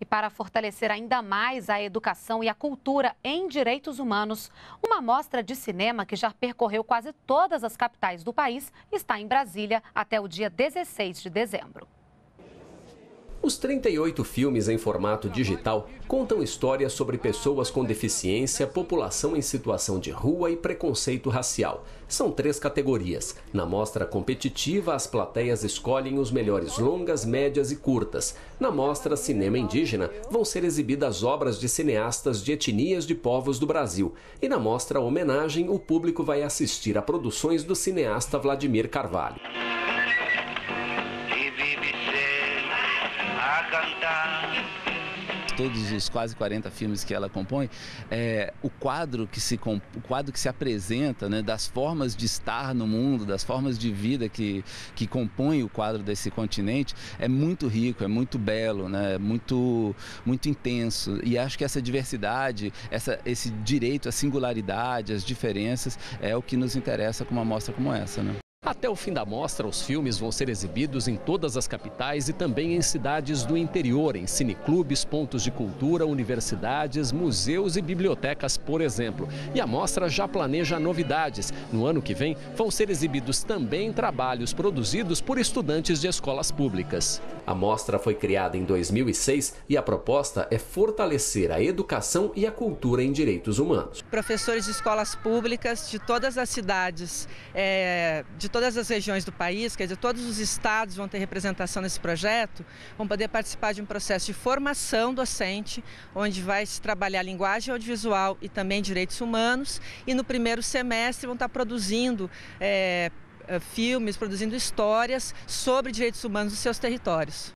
E para fortalecer ainda mais a educação e a cultura em direitos humanos, uma mostra de cinema que já percorreu quase todas as capitais do país está em Brasília até o dia 16 de dezembro. Os 38 filmes em formato digital contam histórias sobre pessoas com deficiência, população em situação de rua e preconceito racial. São três categorias. Na mostra competitiva, as plateias escolhem os melhores longas, médias e curtas. Na mostra Cinema Indígena, vão ser exibidas obras de cineastas de etnias de povos do Brasil. E na mostra Homenagem, o público vai assistir a produções do cineasta Vladimir Carvalho. Todos os quase 40 filmes que ela compõe, é, o quadro que se o quadro que se apresenta, né, das formas de estar no mundo, das formas de vida que que compõem o quadro desse continente é muito rico, é muito belo, né, é muito muito intenso e acho que essa diversidade, essa esse direito à singularidade, às diferenças é o que nos interessa com uma mostra como essa, né? Até o fim da mostra, os filmes vão ser exibidos em todas as capitais e também em cidades do interior, em cineclubes, pontos de cultura, universidades, museus e bibliotecas, por exemplo. E a mostra já planeja novidades. No ano que vem, vão ser exibidos também trabalhos produzidos por estudantes de escolas públicas. A mostra foi criada em 2006 e a proposta é fortalecer a educação e a cultura em direitos humanos. Professores de escolas públicas de todas as cidades, é, de todas as regiões do país, quer dizer, todos os estados vão ter representação nesse projeto, vão poder participar de um processo de formação docente, onde vai se trabalhar linguagem audiovisual e também direitos humanos, e no primeiro semestre vão estar produzindo é, filmes, produzindo histórias sobre direitos humanos dos seus territórios.